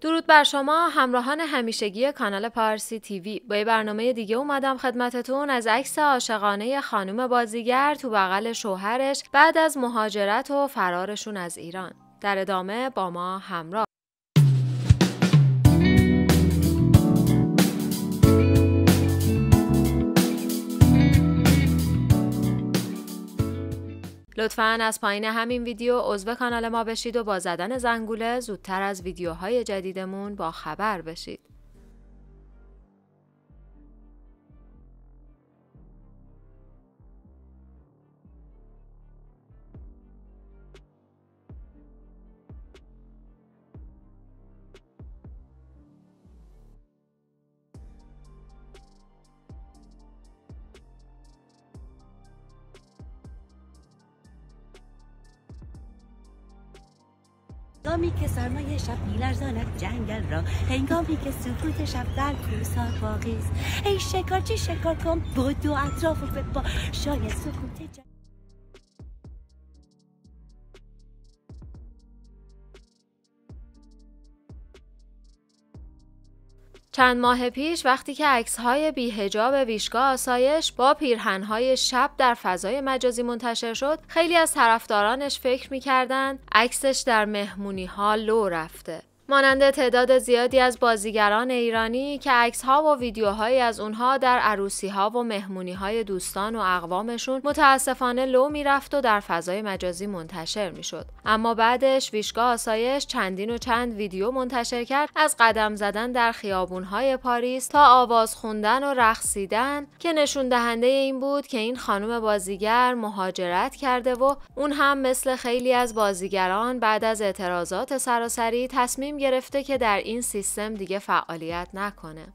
درود بر شما همراهان همیشگی کانال پارسی تیوی. با یه برنامه دیگه اومدم خدمتتون. از عکس عاشقانه خانم بازیگر تو بغل شوهرش بعد از مهاجرت و فرارشون از ایران. در ادامه با ما همراه. لطفا از پایین همین ویدیو عضو کانال ما بشید و با زدن زنگوله زودتر از ویدیوهای جدیدمون با خبر بشید. هنگامی که سرمایه شب میلرزاند جنگل را هنگامی که سکوت شب در کوسا باقی است. ای شکارچی شکار کن؟ بدو اطراف و با شاید سکوت جنگل چند ماه پیش وقتی که عکس های بیهجاب ویشگاه آسایش با پیرهنهای شب در فضای مجازی منتشر شد خیلی از طرفدارانش فکر می‌کردند عکسش در مهمونی ها لو رفته. مانند تعداد زیادی از بازیگران ایرانی که عکس ها و ویدیوهایی از اونها در عروسی ها و مهمونی های دوستان و اقوامشون متاسفانه لو می‌رفت و در فضای مجازی منتشر می‌شد. اما بعدش ویشگاه آسایش چندین و چند ویدیو منتشر کرد از قدم زدن در خیابون های پاریس تا آواز خوندن و رقصیدن که نشون دهنده این بود که این خانم بازیگر مهاجرت کرده و اون هم مثل خیلی از بازیگران بعد از اعتراضات سراسری تصمیم گرفته که در این سیستم دیگه فعالیت نکنه.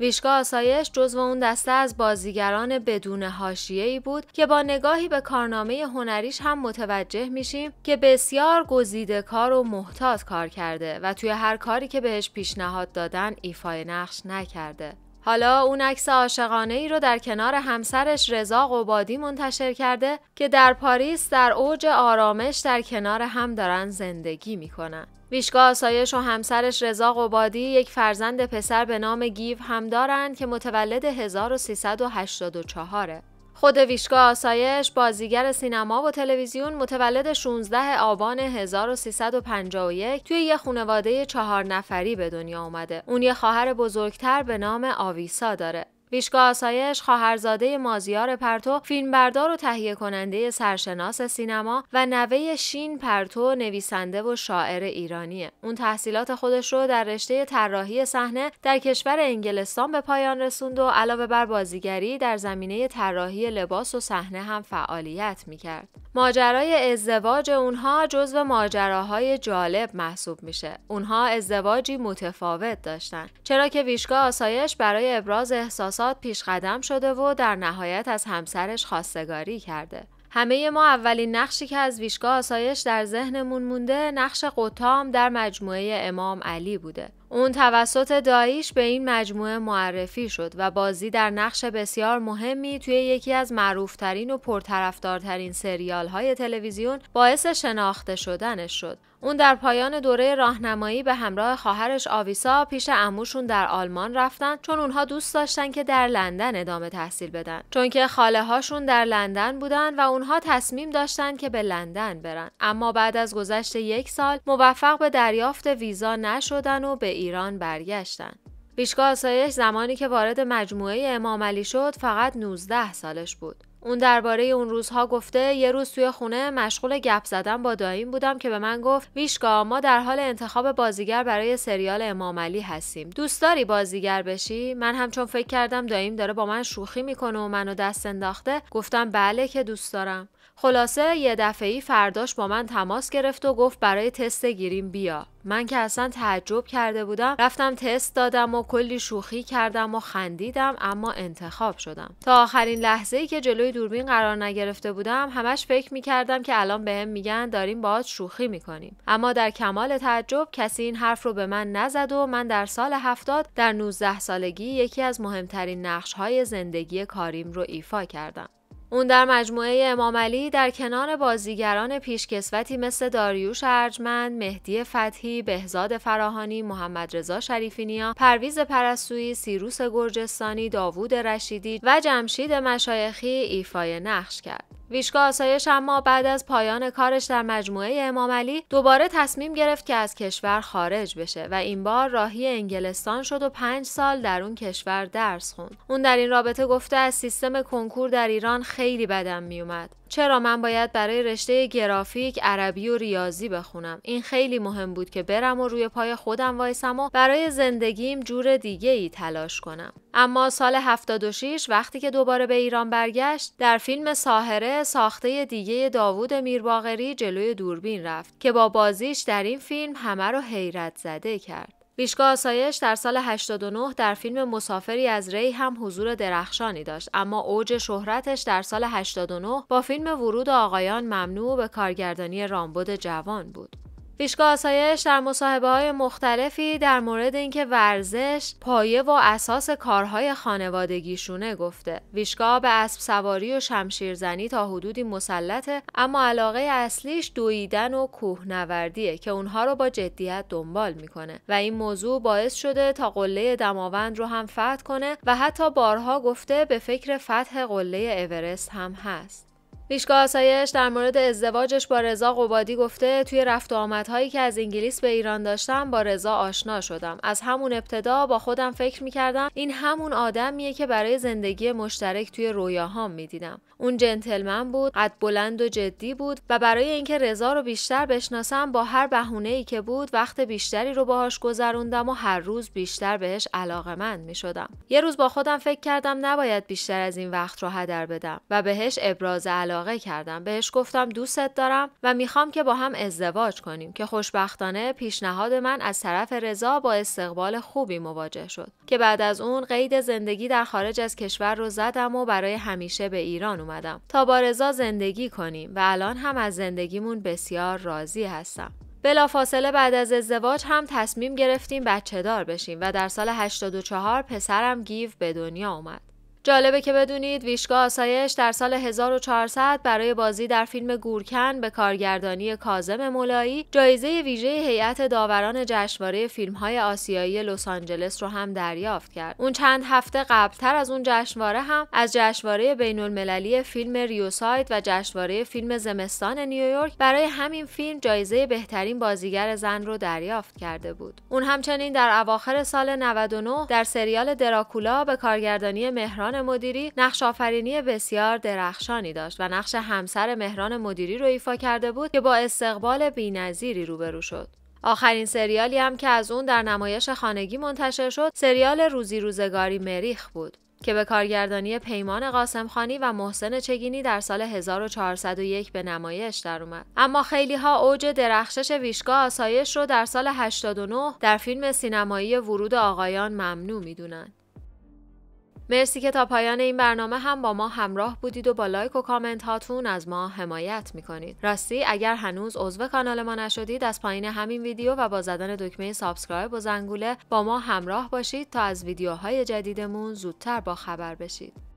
ویشگاه آسایش جزو اون دسته از بازیگران بدون حاشیه‌ای بود که با نگاهی به کارنامه هنریش هم متوجه میشیم که بسیار گزیده کار و محتاط کار کرده و توی هر کاری که بهش پیشنهاد دادن ایفای نقش نکرده. حالا اون عکس عاشقانه ای رو در کنار همسرش رضا قبادی منتشر کرده که در پاریس در اوج آرامش در کنار هم دارن زندگی می‌کنن. ویشگاه آسایش و همسرش رضا قبادی یک فرزند پسر به نام گیو هم دارند که متولد 1384 خود ویشگاه آسایش بازیگر سینما و تلویزیون متولد 16 آبان 1351 توی یه خانواده چهار نفری به دنیا اومده. اون یه خواهر بزرگتر به نام آویسا داره. ویشگاه آسایش خواهرزاده مازیار پرتو فیلمبردار و تهیه کننده سرشناس سینما و نوه شین پرتو نویسنده و شاعر ایرانیه. اون تحصیلات خودش رو در رشته طراحی صحنه در کشور انگلستان به پایان رسوند و علاوه بر بازیگری در زمینه طراحی لباس و صحنه هم فعالیت می‌کرد. ماجرای ازدواج اونها جزو ماجراهای جالب محسوب میشه اونها ازدواجی متفاوت داشتن چرا که ویشگاه آسایش برای ابراز احساس پیش قدم شده و در نهایت از همسرش خواستگاری کرده. همه ما اولین نقشی که از ویشگاه آسایش در ذهنمون مونده نقش قطام در مجموعه امام علی بوده. اون توسط دایش به این مجموعه معرفی شد و بازی در نقش بسیار مهمی توی یکی از معروفترین و پرطرفدارترین سریال های تلویزیون باعث شناخته شدنش شد. اون در پایان دوره راهنمایی به همراه خواهرش آویسا پیش عموشون در آلمان رفتن چون اونها دوست داشتن که در لندن ادامه تحصیل بدن چون که خاله هاشون در لندن بودن و اونها تصمیم داشتن که به لندن برن اما بعد از گذشت یک سال موفق به دریافت ویزا نشدن و به ایران برگشتن. ویشگاه آسایش زمانی که وارد مجموعه امام علی شد فقط 19 سالش بود. اون درباره اون روزها گفته یه روز توی خونه مشغول گپ زدن با دایم بودم که به من گفت ویشگا ما در حال انتخاب بازیگر برای سریال امام علی هستیم. دوست داری بازیگر بشی؟ من هم چون فکر کردم دایم داره با من شوخی می‌کنه و منو دست انداخته. گفتم بله که دوست دارم. خلاصه یه دفعی فرداش با من تماس گرفت و گفت برای تست گیریم بیا. من که اصلا تعجب کرده بودم رفتم تست دادم و کلی شوخی کردم و خندیدم اما انتخاب شدم. تا آخرین لحظه ای که جلوی دوربین قرار نگرفته بودم همش فکر می‌کردم که الان بهم به میگن داریم باهات شوخی می‌کنیم. اما در کمال تعجب کسی این حرف رو به من نزد و من در سال هفتاد در 19 سالگی یکی از مهمترین نقش های زندگی کاریم رو ایفا کردم. اون در مجموعه امام علی در کنار بازیگران پیشکسوتی مثل داریوش ارجمند، مهدی فتحی، بهزاد فراهانی، محمد رضا شریفی نیا، پرویز پرستویی، سیروس گرجستانی، داوود رشیدی و جمشید مشایخی ایفای نقش کرد. ویشکا آسایش اما بعد از پایان کارش در مجموعه امام علی دوباره تصمیم گرفت که از کشور خارج بشه و این بار راهی انگلستان شد و پنج سال در اون کشور درس خوند. اون در این رابطه گفته از سیستم کنکور در ایران خیلی بدم میومد. چرا من باید برای رشته گرافیک عربی و ریاضی بخونم؟ این خیلی مهم بود که برم و روی پای خودم وایسم و برای زندگیم جور دیگه ای تلاش کنم. اما سال 76 وقتی که دوباره به ایران برگشت در فیلم ساهره ساخته دیگه داوود میرباغری جلوی دوربین رفت که با بازیش در این فیلم همه رو حیرت زده کرد. بیشگاه آسایش در سال 89 در فیلم مسافری از ری هم حضور درخشانی داشت اما اوج شهرتش در سال 89 با فیلم ورود آقایان ممنوع به کارگردانی رامبد جوان بود. ویشگاه آسایش در مصاحبه های مختلفی در مورد اینکه ورزش پایه و اساس کارهای خانوادگیشونه گفته. ویشگاه به اسب سواری و شمشیرزنی تا حدودی مسلطه اما علاقه اصلیش دویدن و کوهنوردیه که اونها رو با جدیت دنبال می‌کنه. و این موضوع باعث شده تا قله دماوند رو هم فتح کنه و حتی بارها گفته به فکر فتح قله اورست هم هست. پیشگاه آسایش در مورد ازدواجش با رضا قبادی گفته توی رفت و آمدهایی که از انگلیس به ایران داشتم با رضا آشنا شدم. از همون ابتدا با خودم فکر می‌کردم این همون آدمیه که برای زندگی مشترک توی رویاهام می‌دیدم. اون جنتلمن بود قد بلند و جدی بود و برای اینکه رضا رو بیشتر بشناسم با هر بهونه ای که بود وقت بیشتری رو باهاش گذروندم و هر روز بیشتر بهش علاقمند می‌شدم. یه روز با خودم فکر کردم نباید بیشتر از این وقت رو هدر بدم و بهش ابراز علاقه علاقه کردم بهش گفتم دوستت دارم و می‌خوام که با هم ازدواج کنیم که خوشبختانه پیشنهاد من از طرف رضا با استقبال خوبی مواجه شد که بعد از اون قید زندگی در خارج از کشور رو زدم و برای همیشه به ایران اومدم تا با رضا زندگی کنیم و الان هم از زندگیمون بسیار راضی هستم بلافاصله بعد از ازدواج هم تصمیم گرفتیم بچه دار بشیم و در سال 84 پسرم گیو به دنیا اومد. جالبه که بدونید ویشگاه آسایش در سال 1400 برای بازی در فیلم گورکن به کارگردانی کازم مولایی جایزه ویژه هیئت داوران جشنواره فیلم‌های آسیایی لس آنجلس رو هم دریافت کرد. اون چند هفته قبلتر از اون جشنواره هم از جشنواره بین‌المللی فیلم ریوساید و جشنواره فیلم زمستان نیویورک برای همین فیلم جایزه بهترین بازیگر زن رو دریافت کرده بود. اون همچنین در اواخر سال 99 در سریال دراکولا به کارگردانی مهران مهران مدیری نقش آفرینی بسیار درخشانی داشت و نقش همسر مهران مدیری رو ایفا کرده بود که با استقبال بینظیری روبرو شد. آخرین سریالی هم که از اون در نمایش خانگی منتشر شد سریال روزی روزگاری مریخ بود که به کارگردانی پیمان قاسمخانی و محسن چگینی در سال 1401 به نمایش در اومد. اما خیلی ها اوج درخشش ویشگاه آسایش رو در سال 89 در فیلم سینمایی ورود آقایان ممنوع می‌دونند. مرسی که تا پایان این برنامه هم با ما همراه بودید و با like و کامنت هاتون از ما حمایت می‌کنید. راستی اگر هنوز عضو کانال ما نشدید از پایین همین ویدیو و با زدن دکمه subscribe و زنگوله با ما همراه باشید تا از ویدیوهای جدیدمون زودتر با خبر بشید.